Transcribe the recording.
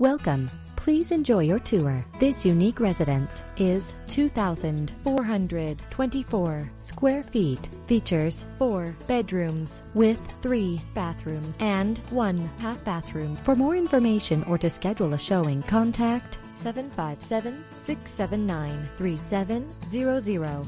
Welcome. Please enjoy your tour. This unique residence is 2,424 square feet. Features four bedrooms with three bathrooms and one half bathroom. For more information or to schedule a showing, contact 757 679 3700.